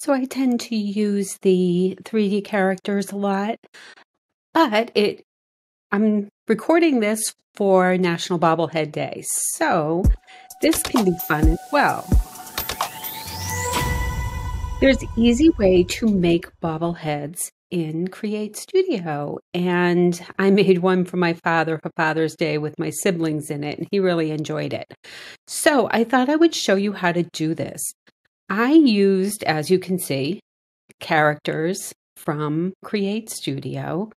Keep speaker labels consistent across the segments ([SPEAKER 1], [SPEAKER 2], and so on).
[SPEAKER 1] So I tend to use the 3D characters a lot, but it I'm recording this for National Bobblehead Day. So this can be fun as well. There's an easy way to make bobbleheads in CreateStudio. And I made one for my father for Father's Day with my siblings in it, and he really enjoyed it. So I thought I would show you how to do this. I used, as you can see, characters from CreateStudio,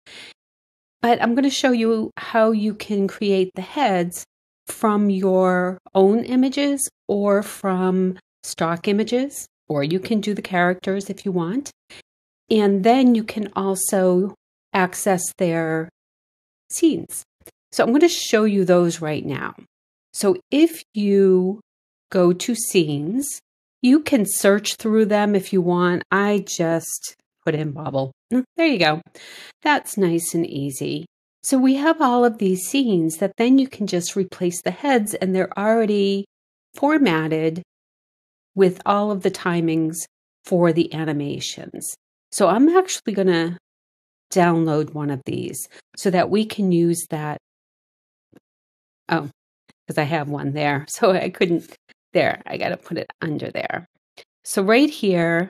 [SPEAKER 1] but I'm going to show you how you can create the heads from your own images or from stock images or you can do the characters if you want. And then you can also access their scenes. So I'm going to show you those right now. So if you go to scenes, you can search through them if you want. I just put in bobble. Mm, there you go. That's nice and easy. So we have all of these scenes that then you can just replace the heads and they're already formatted with all of the timings for the animations. So I'm actually going to download one of these so that we can use that. Oh, because I have one there. So I couldn't, there, I got to put it under there. So right here,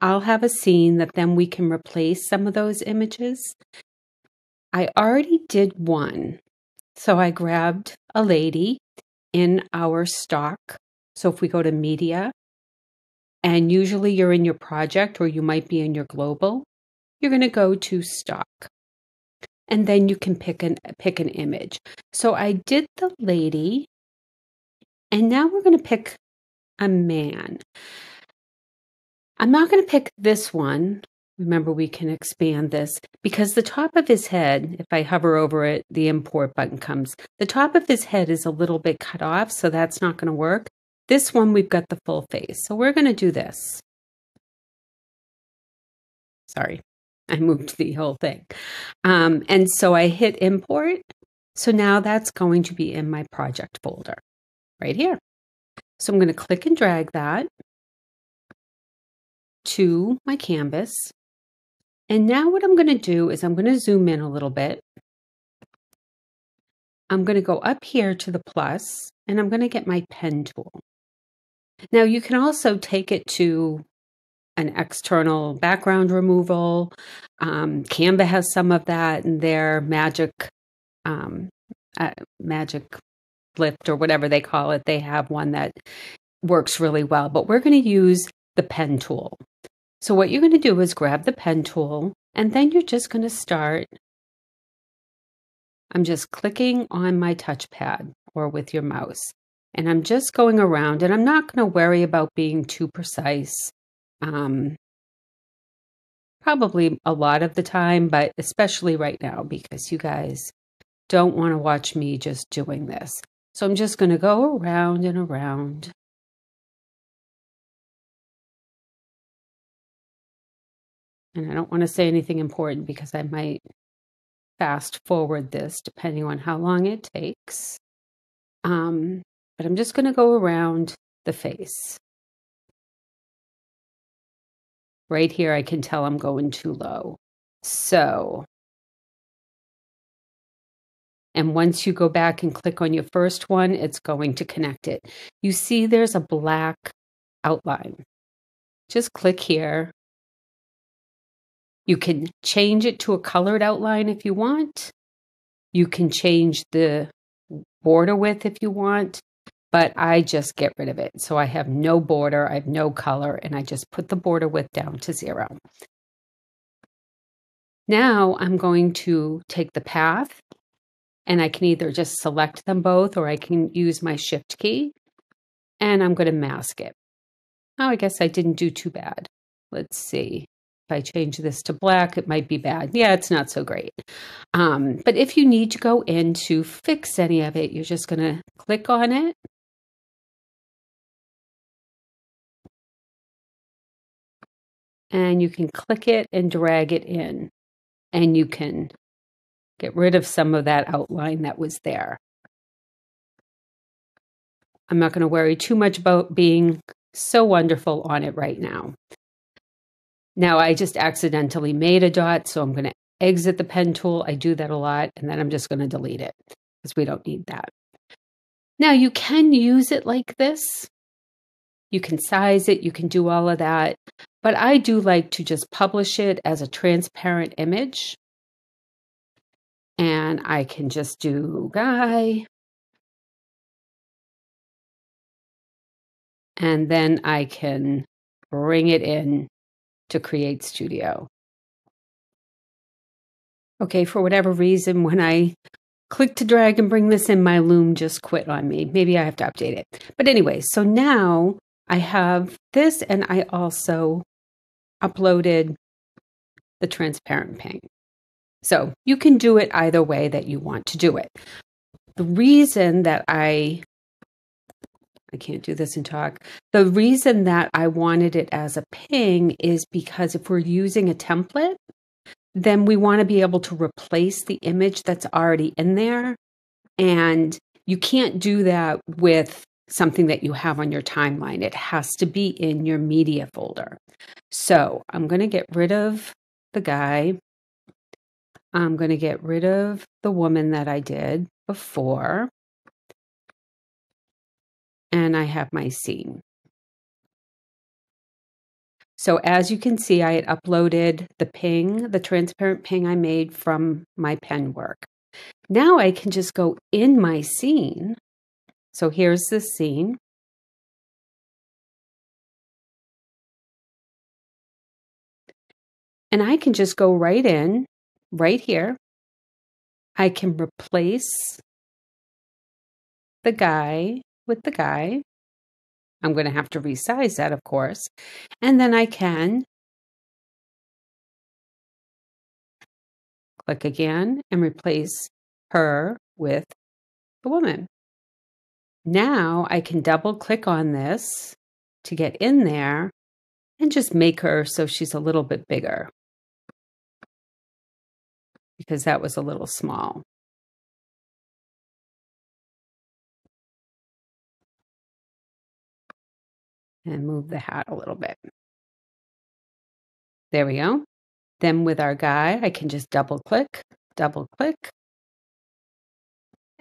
[SPEAKER 1] I'll have a scene that then we can replace some of those images. I already did one. So I grabbed a lady in our stock so if we go to media, and usually you're in your project or you might be in your global, you're going to go to stock. And then you can pick an pick an image. So I did the lady and now we're going to pick a man. I'm not going to pick this one. Remember, we can expand this because the top of his head, if I hover over it, the import button comes. The top of his head is a little bit cut off, so that's not going to work. This one, we've got the full face. So we're going to do this. Sorry, I moved the whole thing. Um, and so I hit import. So now that's going to be in my project folder right here. So I'm going to click and drag that to my canvas. And now what I'm going to do is I'm going to zoom in a little bit. I'm going to go up here to the plus and I'm going to get my pen tool. Now, you can also take it to an external background removal. Um, Canva has some of that in their magic, um, uh, magic lift or whatever they call it. They have one that works really well, but we're going to use the pen tool. So what you're going to do is grab the pen tool and then you're just going to start. I'm just clicking on my touchpad or with your mouse. And I'm just going around and I'm not going to worry about being too precise. Um, probably a lot of the time, but especially right now because you guys don't want to watch me just doing this. So I'm just going to go around and around. And I don't want to say anything important because I might fast forward this depending on how long it takes. Um, but I'm just going to go around the face. Right here, I can tell I'm going too low. So, and once you go back and click on your first one, it's going to connect it. You see there's a black outline. Just click here. You can change it to a colored outline if you want. You can change the border width if you want but I just get rid of it. So I have no border, I have no color, and I just put the border width down to zero. Now I'm going to take the path and I can either just select them both or I can use my shift key and I'm going to mask it. Oh, I guess I didn't do too bad. Let's see. If I change this to black, it might be bad. Yeah, it's not so great. Um, but if you need to go in to fix any of it, you're just going to click on it and you can click it and drag it in and you can get rid of some of that outline that was there. I'm not going to worry too much about being so wonderful on it right now. Now I just accidentally made a dot, so I'm going to exit the pen tool. I do that a lot, and then I'm just going to delete it because we don't need that. Now you can use it like this. You can size it, you can do all of that. But I do like to just publish it as a transparent image. And I can just do guy. And then I can bring it in to CreateStudio. Okay, for whatever reason, when I click to drag and bring this in, my Loom just quit on me. Maybe I have to update it. But anyway, so now I have this and I also uploaded the transparent PNG. So you can do it either way that you want to do it. The reason that I I can't do this and talk. The reason that I wanted it as a PNG is because if we're using a template, then we want to be able to replace the image that's already in there. And you can't do that with something that you have on your timeline. It has to be in your media folder. So I'm going to get rid of the guy. I'm going to get rid of the woman that I did before. And I have my scene. So as you can see, I had uploaded the PNG, the transparent PNG I made from my pen work. Now I can just go in my scene. So here's the scene. And I can just go right in, right here. I can replace the guy with the guy. I'm going to have to resize that, of course. And then I can click again and replace her with the woman. Now I can double click on this to get in there and just make her so she's a little bit bigger because that was a little small. and move the hat a little bit. There we go. Then with our guy, I can just double click, double click,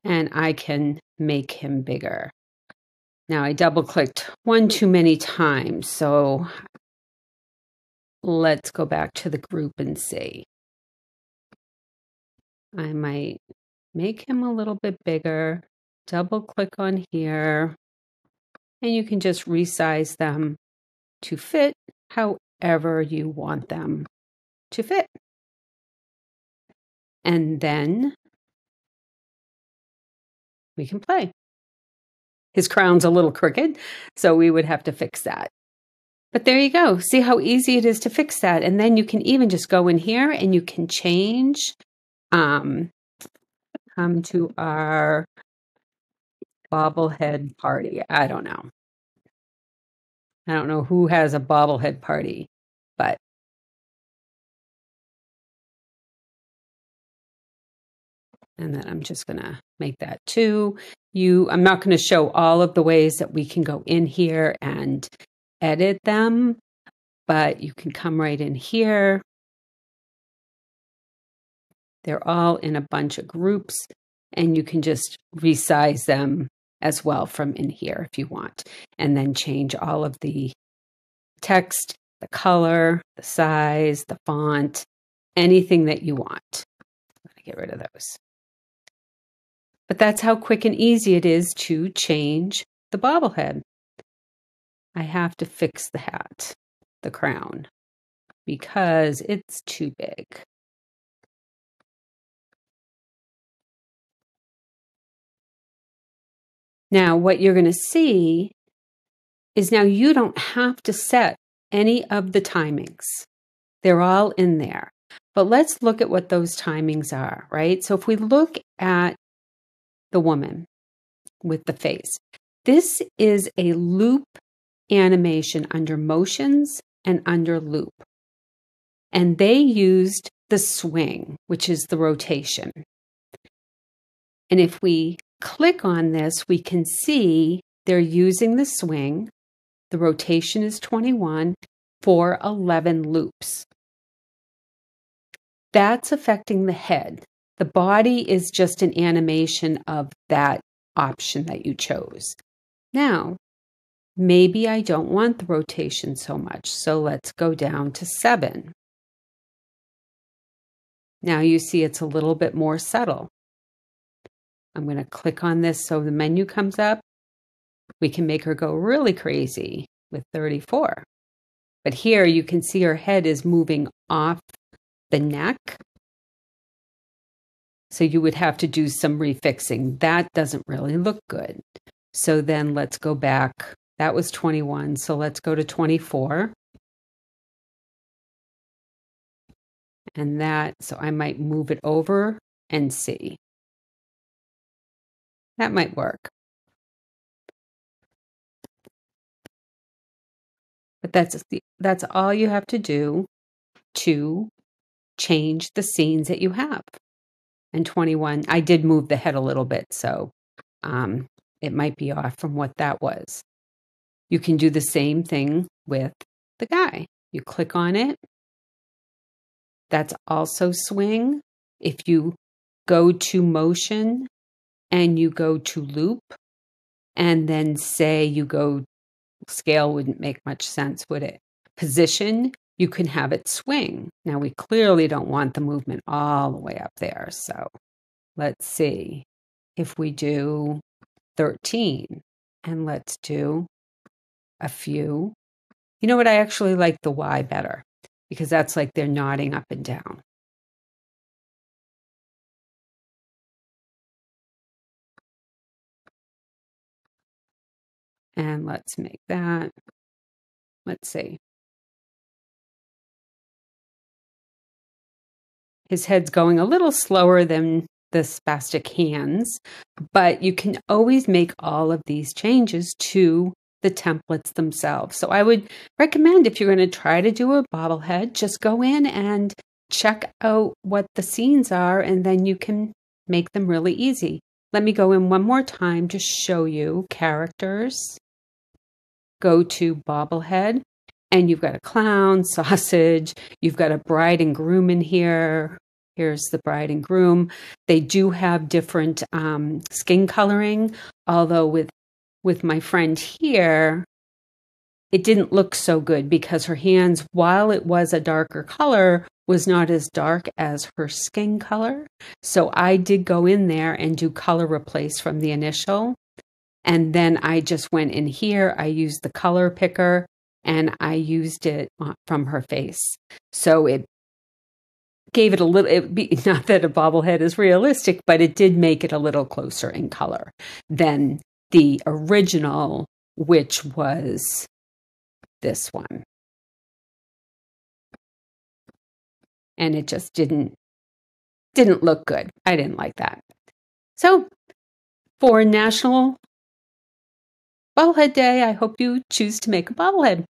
[SPEAKER 1] and I can make him bigger. Now I double clicked one too many times, so let's go back to the group and see. I might make him a little bit bigger, double click on here, and you can just resize them to fit however you want them to fit. And then we can play. His crown's a little crooked, so we would have to fix that. But there you go. See how easy it is to fix that. And then you can even just go in here and you can change. Um, come to our bobblehead party. I don't know. I don't know who has a bobblehead party, but and then I'm just to make that two. You, I'm not to show all of the ways that we can go in here and edit them, but you can come right in here. They're all in a bunch of groups and you can just resize them as well from in here if you want, and then change all of the text, the color, the size, the font, anything that you want. I'm going to get rid of those. But that's how quick and easy it is to change the bobblehead. I have to fix the hat, the crown, because it's too big. Now, what you're going to see is now you don't have to set any of the timings. They're all in there. But let's look at what those timings are, right? So if we look at the woman with the face, this is a loop animation under motions and under loop. And they used the swing, which is the rotation. And if we click on this, we can see they're using the swing. The rotation is 21 for 11 loops. That's affecting the head. The body is just an animation of that option that you chose. Now, maybe I don't want the rotation so much, so let's go down to seven. Now you see it's a little bit more subtle. I'm going to click on this so the menu comes up. We can make her go really crazy with 34. But here you can see her head is moving off the neck. So you would have to do some refixing. That doesn't really look good. So then let's go back. That was 21. So let's go to 24. And that, so I might move it over and see. That might work. But that's the, that's all you have to do to change the scenes that you have. And 21, I did move the head a little bit, so um, it might be off from what that was. You can do the same thing with the guy. You click on it. That's also swing. If you go to motion and you go to loop, and then say you go scale wouldn't make much sense, would it? Position, you can have it swing. Now, we clearly don't want the movement all the way up there. So let's see if we do 13 and let's do a few. You know what? I actually like the Y better because that's like they're nodding up and down. And let's make that, let's see. His head's going a little slower than the spastic hands, but you can always make all of these changes to the templates themselves. So I would recommend if you're going to try to do a bobblehead, just go in and check out what the scenes are, and then you can make them really easy. Let me go in one more time to show you characters. Go to bobblehead, and you've got a clown, sausage, you've got a bride and groom in here. Here's the bride and groom. They do have different um, skin coloring, although with with my friend here, it didn't look so good because her hands, while it was a darker color, was not as dark as her skin color. So I did go in there and do color replace from the initial. And then I just went in here, I used the color picker and I used it from her face. So it gave it a little, it be, not that a bobblehead is realistic, but it did make it a little closer in color than the original, which was this one. And it just didn't didn't look good. I didn't like that. So for National Bobblehead Day, I hope you choose to make a bobblehead.